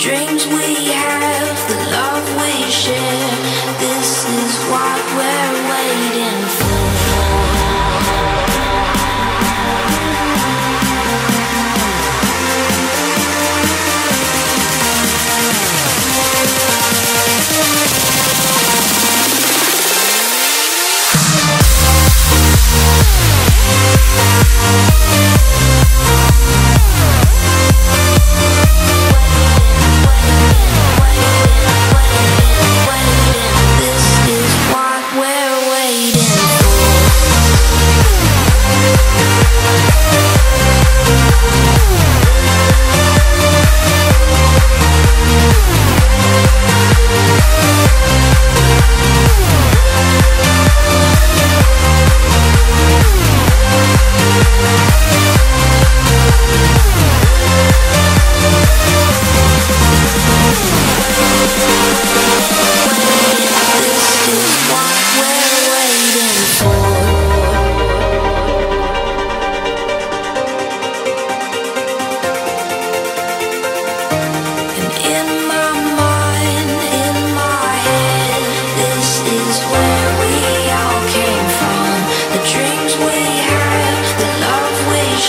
dreams we have, the love we share. This is what we're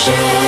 shit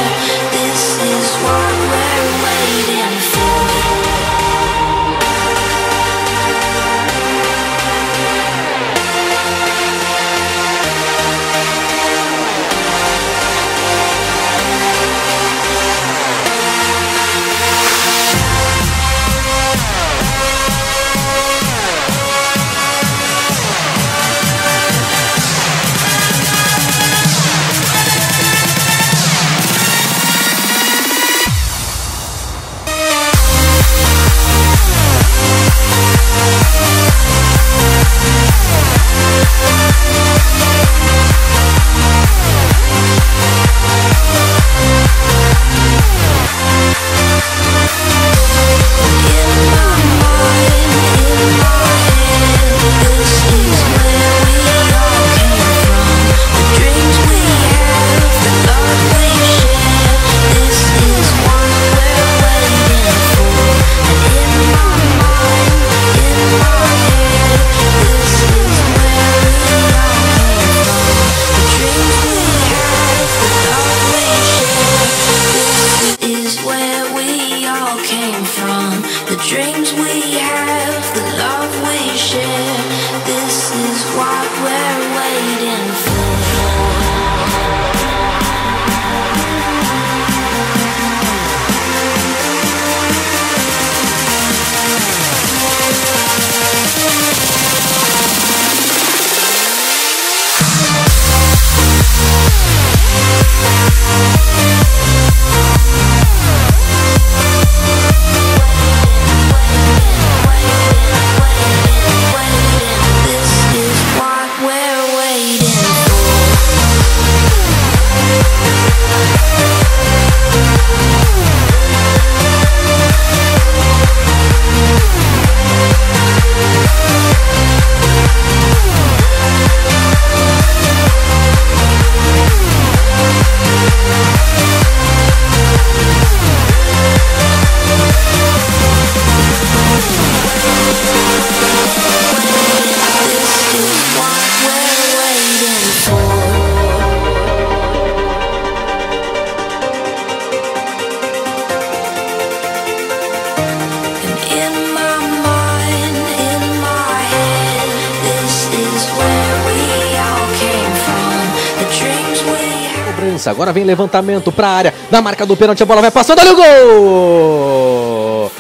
Cobrança, agora vem levantamento pra área. Na marca do pênalti, a bola vai passando. Olha o gol!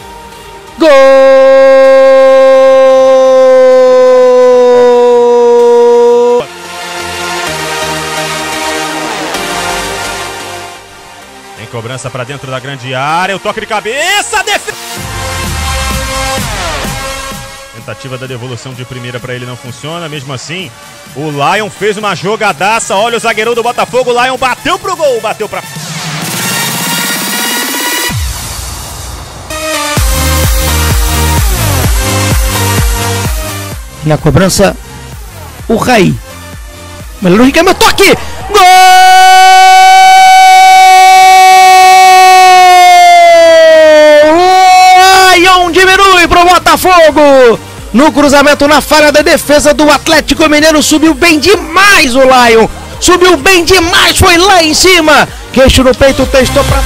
Gol! Tem cobrança pra dentro da grande área. O toque de cabeça. Defesa. Tentativa da devolução de primeira pra ele não funciona. Mesmo assim, o Lion fez uma jogadaça. Olha o zagueirão do Botafogo. O Lion bateu pro gol. Bateu pra. Na cobrança, o Raí. Melhor Riquelme, toque! Gol! Lion diminui pro Botafogo! No cruzamento na falha da defesa do Atlético Mineiro, subiu bem demais o Lion! Subiu bem demais, foi lá em cima! Queixo no peito, testou pra.